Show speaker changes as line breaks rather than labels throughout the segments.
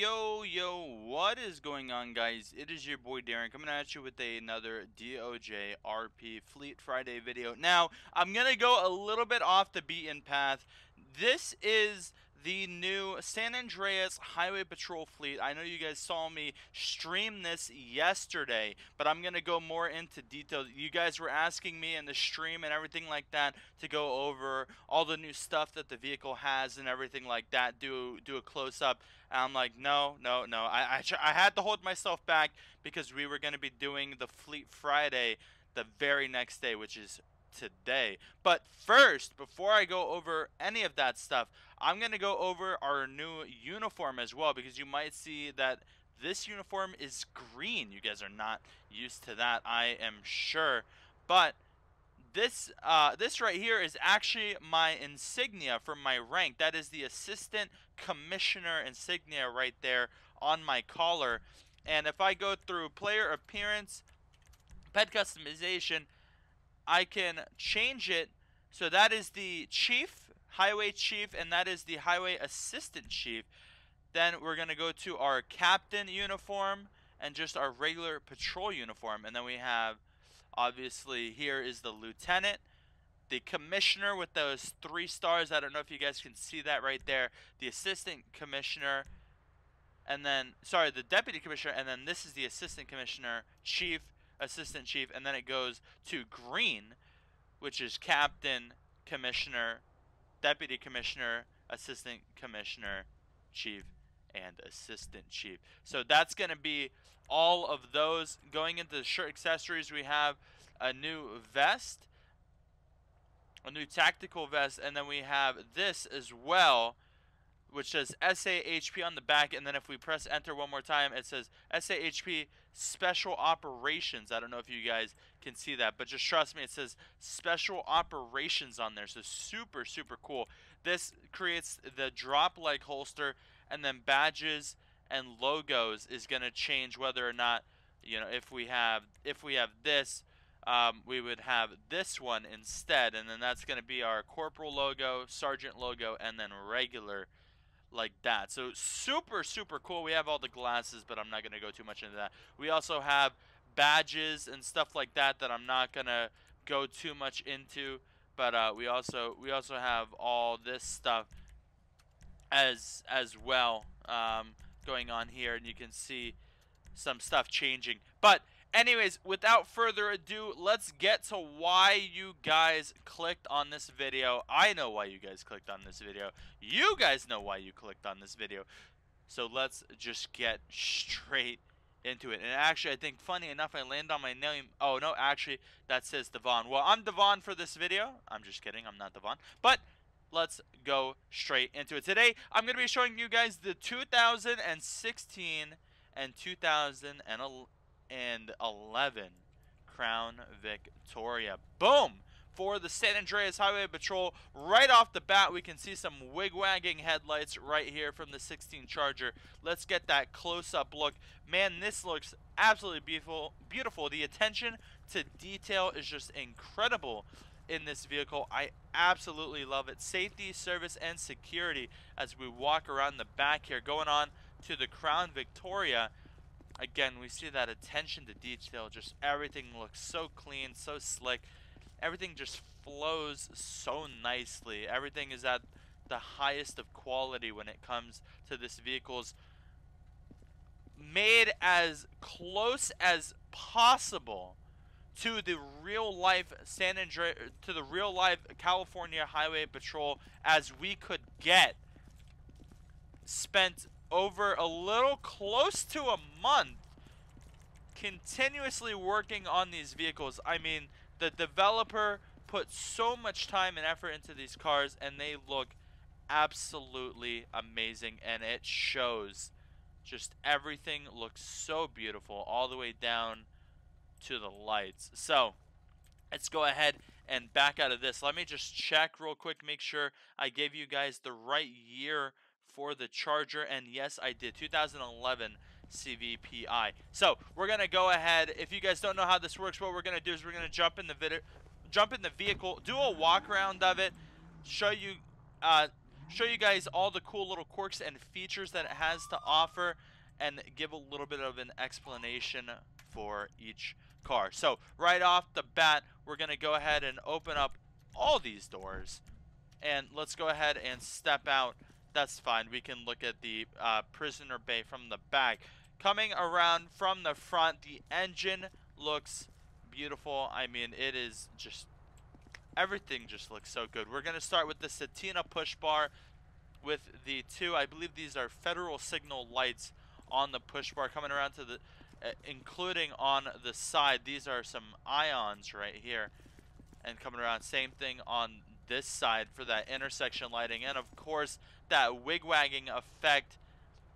yo, yo, what is going on, guys? It is your boy Darien coming at you with a, another DOJ RP Fleet Friday video. Now, I'm going to go a little bit off the beaten path. This is the new San Andreas Highway Patrol fleet. I know you guys saw me stream this yesterday, but I'm going to go more into detail. You guys were asking me in the stream and everything like that to go over all the new stuff that the vehicle has and everything like that, do do a close up. And I'm like, no, no, no. I, I, I had to hold myself back because we were going to be doing the Fleet Friday the very next day, which is today. But first, before I go over any of that stuff, I'm going to go over our new uniform as well because you might see that this uniform is green. You guys are not used to that, I am sure. But this uh, this right here is actually my insignia from my rank. That is the assistant commissioner insignia right there on my collar. And if I go through player appearance, ped customization, I can change it. So that is the chief, highway chief, and that is the highway assistant chief. Then we're going to go to our captain uniform and just our regular patrol uniform. And then we have, obviously, here is the lieutenant, the commissioner with those three stars. I don't know if you guys can see that right there. The assistant commissioner, and then, sorry, the deputy commissioner, and then this is the assistant commissioner, chief, assistant chief, and then it goes to green, which is captain, commissioner, deputy commissioner, assistant commissioner, chief, and assistant chief. So that's going to be all of those. Going into the shirt accessories, we have a new vest, a new tactical vest, and then we have this as well which says SAHP on the back, and then if we press enter one more time, it says SAHP Special Operations. I don't know if you guys can see that, but just trust me, it says Special Operations on there, so super, super cool. This creates the drop-like holster, and then badges and logos is going to change whether or not, you know, if we have, if we have this, um, we would have this one instead, and then that's going to be our corporal logo, sergeant logo, and then regular like that. So super, super cool. We have all the glasses, but I'm not going to go too much into that. We also have badges and stuff like that that I'm not going to go too much into. But uh, we also we also have all this stuff as as well um, going on here, and you can see some stuff changing. But Anyways, without further ado, let's get to why you guys clicked on this video. I know why you guys clicked on this video. You guys know why you clicked on this video. So let's just get straight into it. And actually, I think funny enough, I land on my name. Oh, no, actually, that says Devon. Well, I'm Devon for this video. I'm just kidding. I'm not Devon. But let's go straight into it. Today, I'm going to be showing you guys the 2016 and 2011 and 11 Crown Victoria. Boom! For the San Andreas Highway Patrol, right off the bat, we can see some wig-wagging headlights right here from the 16 Charger. Let's get that close-up look. Man, this looks absolutely beautiful. Beautiful. The attention to detail is just incredible in this vehicle. I absolutely love it. Safety, service, and security as we walk around the back here. Going on to the Crown Victoria again, we see that attention to detail. Just everything looks so clean, so slick. Everything just flows so nicely. Everything is at the highest of quality when it comes to this vehicle's made as close as possible to the real life San Andreas to the real life California Highway Patrol as we could get spent over a little close to a month continuously working on these vehicles. I mean, the developer put so much time and effort into these cars and they look absolutely amazing and it shows. Just everything looks so beautiful all the way down to the lights. So, let's go ahead and back out of this. Let me just check real quick, make sure I gave you guys the right year for the Charger. And yes, I did. 2011 CVPI. So we're to go ahead. If you guys don't know how this works, what we're to do is we're to jump in the video, jump in the vehicle, do a walk around of it, show you uh, show you guys all the cool little quirks and features that it has to offer and give a little bit of an explanation for each car. So right off the bat, we're to go ahead and open up all these doors. And let's go ahead and step out. That's fine. We can look at the uh, prisoner bay from the back. Coming around from the front, the engine looks beautiful. I mean, it is just everything just looks so good. We're going to start with the Setina push bar with the two, I believe these are federal signal lights on the push bar coming around to the, uh, including on the side. These are some ions right here and coming around. Same thing on this side for that intersection lighting. And of course, that wig-wagging effect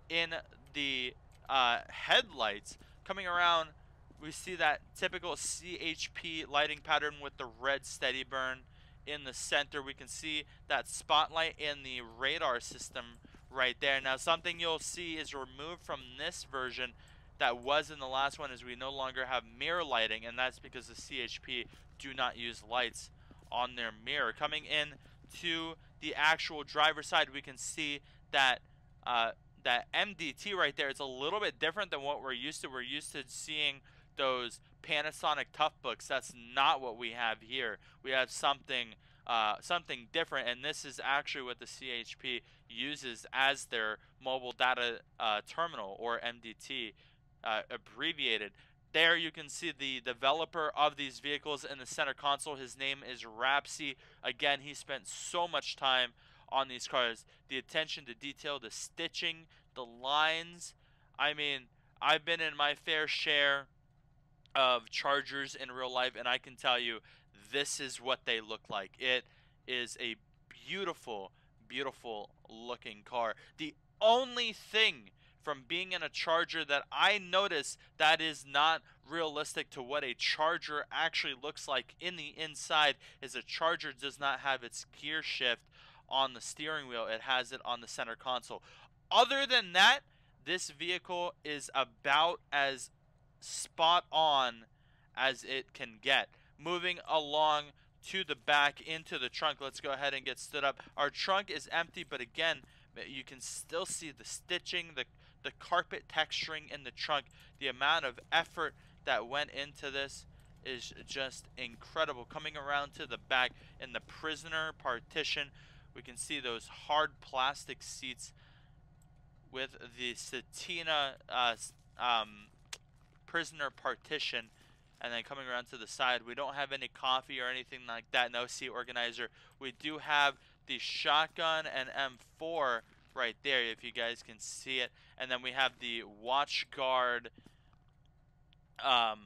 in the uh, headlights coming around we see that typical CHP lighting pattern with the red steady burn in the center. We can see that spotlight in the radar system right there. Now something you'll see is removed from this version that was in the last one is we no longer have mirror lighting and that's because the CHP do not use lights on their mirror. Coming in to the actual driver side we can see that uh, that MDT right there is a little bit different than what we're used to. We're used to seeing those Panasonic Toughbooks. That's not what we have here. We have something uh, something different, and this is actually what the CHP uses as their mobile data uh, terminal or MDT uh, abbreviated. There you can see the developer of these vehicles in the center console. His name is Rapsy. Again, he spent so much time on these cars. The attention to detail, the stitching, the lines. I mean, I've been in my fair share of Chargers in real life, and I can tell you this is what they look like. It is a beautiful, beautiful looking car. The only thing from being in a Charger that I notice that is not realistic to what a Charger actually looks like in the inside is a Charger does not have its gear shift on the steering wheel. It has it on the center console. Other than that, this vehicle is about as spot on as it can get. Moving along to the back into the trunk. Let's go ahead and get stood up. Our trunk is empty, but again, you can still see the stitching, the, the carpet texturing in the trunk. The amount of effort that went into this is just incredible. Coming around to the back in the prisoner partition, we can see those hard plastic seats with the Setina uh, um, prisoner partition and then coming around to the side. We don't have any coffee or anything like that no seat organizer. We do have the shotgun and M4 right there if you guys can see it. And then we have the WatchGuard um,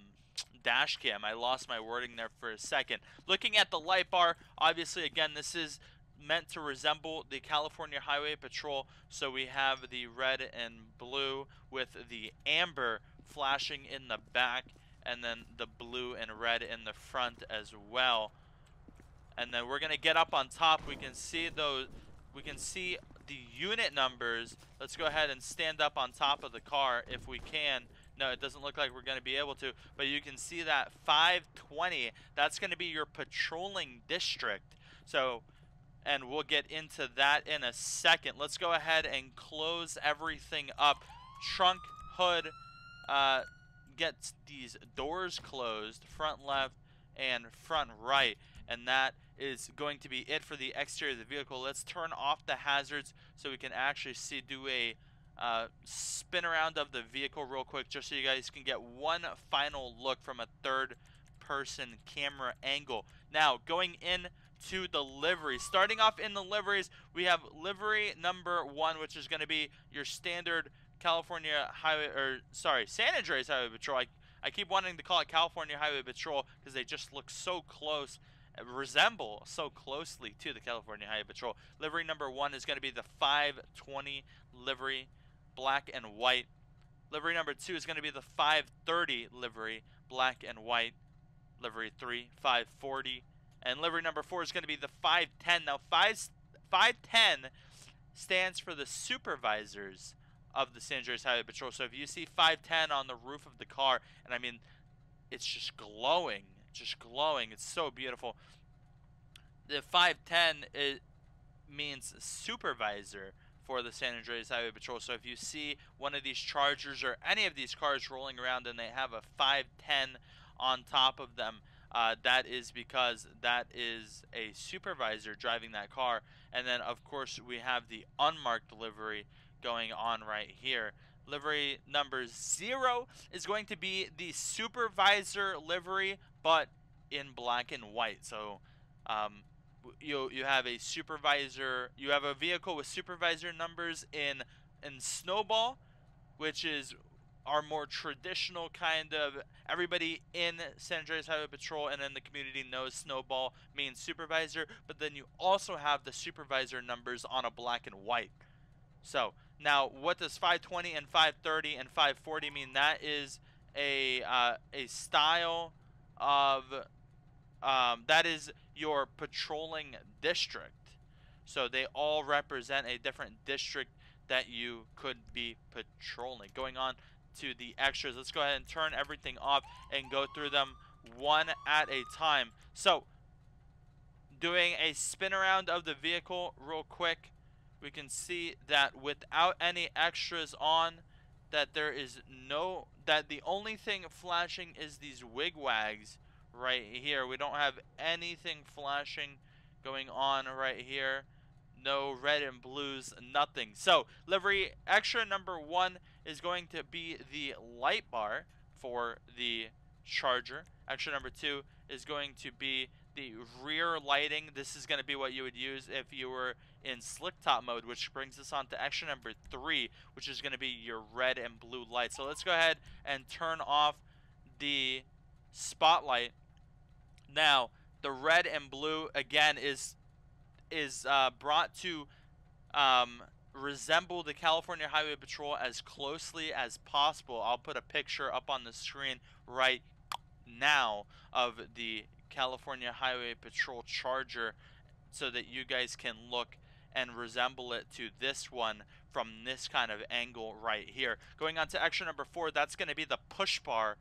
dash cam. I lost my wording there for a second. Looking at the light bar obviously again this is meant to resemble the California Highway Patrol so we have the red and blue with the amber flashing in the back and then the blue and red in the front as well. And then we're going to get up on top. We can see those we can see the unit numbers. Let's go ahead and stand up on top of the car if we can. No, it doesn't look like we're going to be able to, but you can see that 520, that's going to be your patrolling district. So, and we'll get into that in a second. Let's go ahead and close everything up. Trunk, hood, uh, these doors closed, front left and front right. And that is going to be it for the exterior of the vehicle. Let's turn off the hazards so we can actually see, do a uh, spin around of the vehicle real quick just so you guys can get one final look from a third person camera angle. Now, going in to the. Starting off in the liveries, we have livery number one, which is going to be your standard California Highway, or sorry, San Andreas Highway Patrol. I, I keep wanting to call it California Highway Patrol because they just look so close, resemble so closely to the California Highway Patrol. Livery number one is going to be the 520 livery, black and white. Livery number two is going to be the 530 livery, black and white. Livery three, 540. And livery number four is going to be the 510. Now, 5, 510 stands for the supervisors of the San Andreas Highway Patrol. So if you see 510 on the roof of the car, and I mean, it's just glowing, just glowing. It's so beautiful. The 510 is means supervisor for the San Andreas Highway Patrol. So if you see one of these Chargers or any of these cars rolling around and they have a 510 on top of them, uh, that is because that is a supervisor driving that car. And then, of course, we have the unmarked livery going on right here. Livery number zero is going to be the supervisor livery, but in black and white. So um, you you have a supervisor, you have a vehicle with supervisor numbers in in Snowball, which is our more traditional kind of everybody in San Andreas Highway Patrol and in the community knows Snowball means supervisor, but then you also have the supervisor numbers on a black and white. So now, what does 520 and 530 and 540 mean? That is a uh, a style of um, that is your patrolling district. So they all represent a different district that you could be patrolling. Going on to the extras, let's go ahead and turn everything off and go through them one at a time. So, doing a spin around of the vehicle real quick, we can see that without any extras on, that there is no, that the only thing flashing is these wigwags right here. We don't have anything flashing going on right here. No red and blues, nothing. So, livery extra number one is going to be the light bar for the Charger. Extra number two is going to be the rear lighting. This is going to be what you would use if you were in slick top mode, which brings us on to extra number three, which is going to be your red and blue light. So let's go ahead and turn off the spotlight now, the red and blue again is is uh, brought to um, resemble the California Highway Patrol as closely as possible. I'll put a picture up on the screen right now of the California Highway Patrol Charger so that you guys can look and resemble it to this one from this kind of angle right here. Going on to extra number four, that's going to be the push bar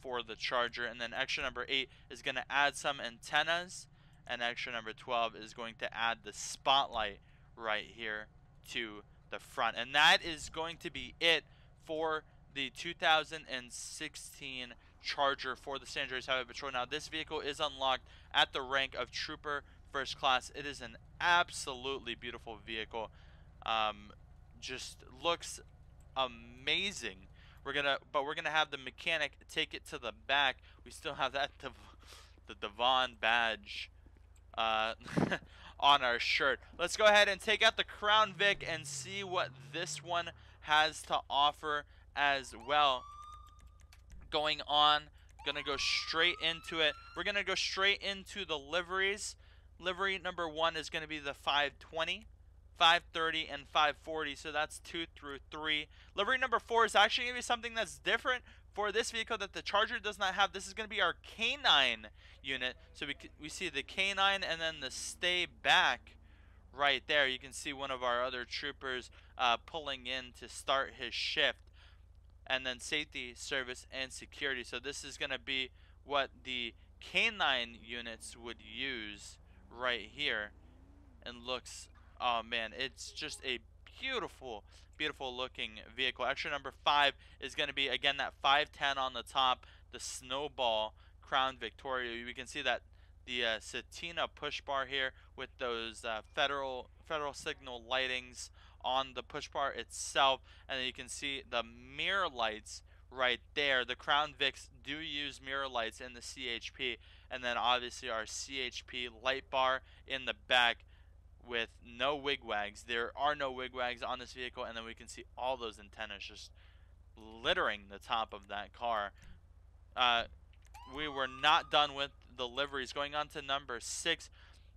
for the charger. And then extra number 8 is going to add some antennas. And extra number 12 is going to add the spotlight right here to the front. And that is going to be it for the 2016 Charger for the San Andreas Highway Patrol. Now, this vehicle is unlocked at the rank of Trooper First Class. It is an absolutely beautiful vehicle. Um, just looks amazing. We're gonna, but we're gonna have the mechanic take it to the back. We still have that, the Devon badge uh, on our shirt. Let's go ahead and take out the Crown Vic and see what this one has to offer as well. Going on, gonna go straight into it. We're gonna go straight into the liveries. Livery number one is gonna be the 520. 530 and 540 so that's 2 through 3 livery number 4 is actually to be something that's different for this vehicle that the Charger does not have this is to be our K9 unit. So we, we see the K9 and then the stay back right there. You can see one of our other troopers uh, pulling in to start his shift. And then safety service and security. So this is going to be what the K9 units would use right here. And looks Oh man, it's just a beautiful, beautiful looking vehicle. Extra number five is going to be again that 510 on the top, the Snowball Crown Victoria. We can see that the uh, Setina push bar here with those uh, federal federal signal lightings on the push bar itself, and then you can see the mirror lights right there. The Crown Vics do use mirror lights in the CHP, and then obviously our CHP light bar in the back with no wigwags. There are no wigwags on this vehicle, and then we can see all those antennas just littering the top of that car. Uh, we were not done with the liveries. Going on to number six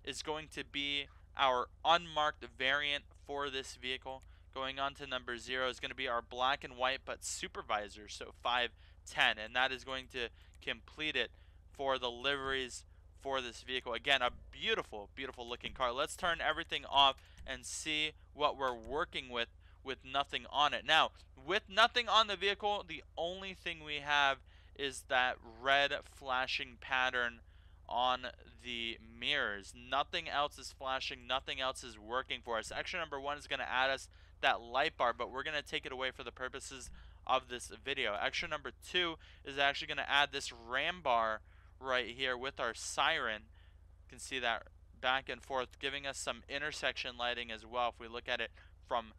is going to be our unmarked variant for this vehicle. Going on to number zero is going to be our black and white but supervisor, so 510, and that is going to complete it for the liveries for this vehicle. Again, a beautiful, beautiful looking car. Let's turn everything off and see what we're working with with nothing on it. Now, with nothing on the vehicle, the only thing we have is that red flashing pattern on the mirrors. Nothing else is flashing. Nothing else is working for us. Extra number one is going to add us that light bar, but we're going to take it away for the purposes of this video. Extra number two is actually going to add this ram bar right here with our siren. You can see that back and forth, giving us some intersection lighting as well if we look at it from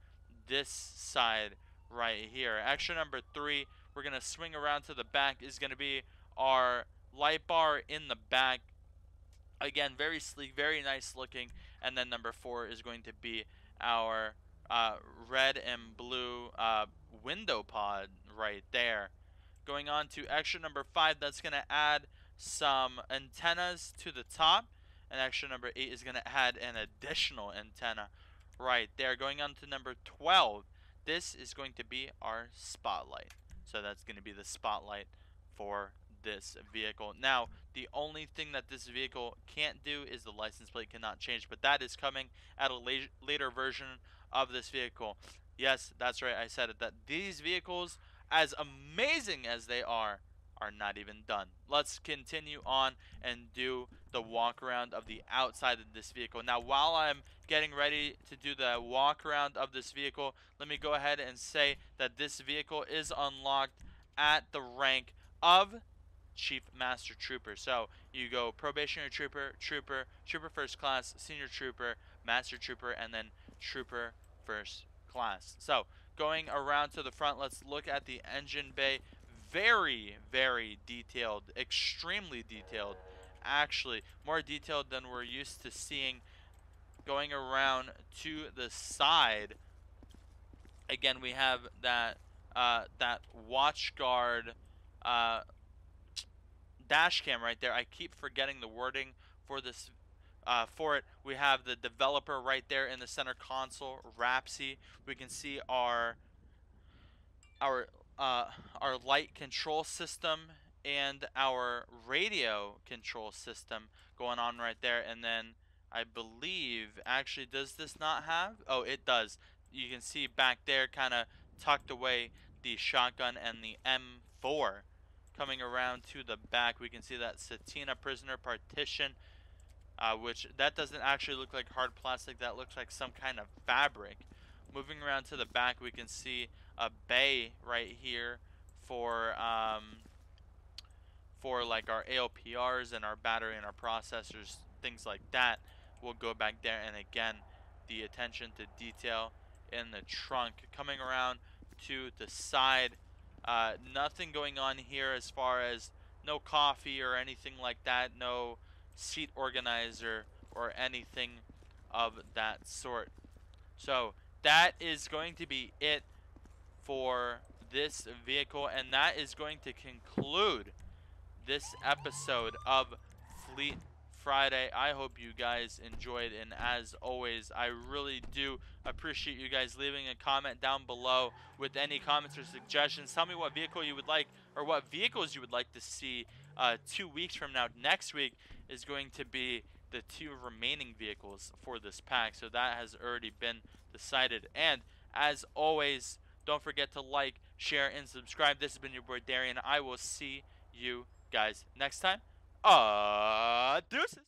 this side right here. Extra number three, we're going to swing around to the back, is going to be our light bar in the back. Again, very sleek, very nice looking. And then number four is going to be our uh, red and blue uh, window pod right there. Going on to extra number five, that's going to add some antennas to the top. And extra number eight is going to add an additional antenna right there. Going on to number 12, this is going to be our spotlight. So that's going to be the spotlight for this vehicle. Now, the only thing that this vehicle can't do is the license plate cannot change, but that is coming at a later version of this vehicle. Yes, that's right, I said it, that these vehicles, as amazing as they are, are not even done. Let's continue on and do the walk around of the outside of this vehicle. Now, while I'm getting ready to do the walk around of this vehicle, let me go ahead and say that this vehicle is unlocked at the rank of Chief Master Trooper. So you go Probationary Trooper, Trooper, Trooper First Class, Senior Trooper, Master Trooper, and then Trooper First Class. So going around to the front, let's look at the engine bay. Very, very detailed, extremely detailed. Actually, more detailed than we're used to seeing going around to the side. Again, we have that uh, that WatchGuard uh, dash cam right there. I keep forgetting the wording for this uh, for it. We have the developer right there in the center console, Rapsy. We can see our our uh, our light control system and our radio control system going on right there. And then I believe, actually, does this not have? Oh, it does. You can see back there kind of tucked away the shotgun and the M4 coming around to the back, we can see that Setina prisoner partition, uh, which that doesn't actually look like hard plastic. That looks like some kind of fabric. Moving around to the back, we can see a bay right here for um, for like our ALPRs and our battery and our processors, things like that. We'll go back there, and again, the attention to detail in the trunk coming around to the side uh, nothing going on here as far as no coffee or anything like that, no seat organizer or anything of that sort. So that is going to be it for this vehicle and that is going to conclude this episode of Fleet Friday. I hope you guys enjoyed, and as always, I really do appreciate you guys leaving a comment down below with any comments or suggestions. Tell me what vehicle you would like, or what vehicles you would like to see uh, two weeks from now. Next week is going to be the two remaining vehicles for this pack, so that has already been decided. And as always, don't forget to like, share, and subscribe. This has been your boy Darien. I will see you guys next time. Uh, deuces.